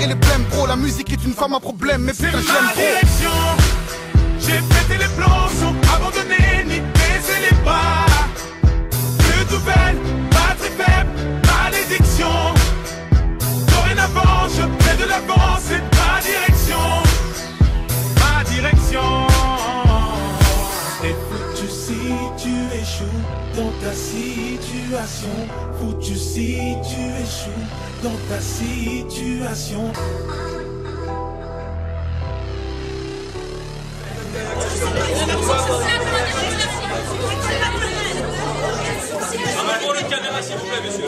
et les blèmes, bro. La musique est une femme à problème, mais putain, C'est j'aime trop. direction. J'ai pété les plans sans abandonner ni baisser les bras. Plus nouvelle, pas très faible, malédiction. Dorénavant, je fais de l'avant, c'est ma direction. Ma direction. Et foutu si tu échoues dans ta situation. Foutu si tu échoues dans ta situation. Pour le caméra, s'il vous plaît, monsieur.